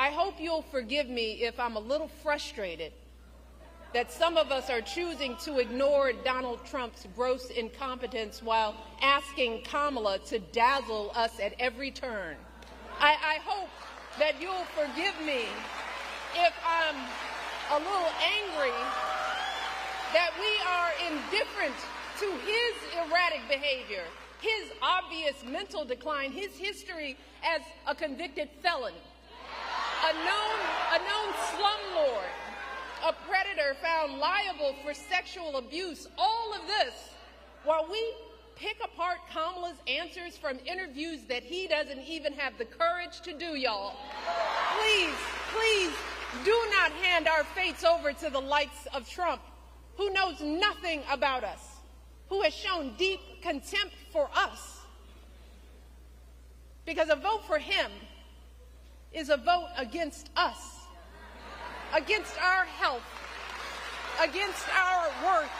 I hope you'll forgive me if I'm a little frustrated that some of us are choosing to ignore Donald Trump's gross incompetence while asking Kamala to dazzle us at every turn. I, I hope that you'll forgive me if I'm a little angry that we are indifferent to his erratic behavior, his obvious mental decline, his history as a convicted felon, a known, a known slumlord, a predator found liable for sexual abuse, all of this while we pick apart Kamala's answers from interviews that he doesn't even have the courage to do, y'all. Please, please do not hand our fates over to the likes of Trump, who knows nothing about us, who has shown deep contempt for us. Because a vote for him is a vote against us against our health, against our worth,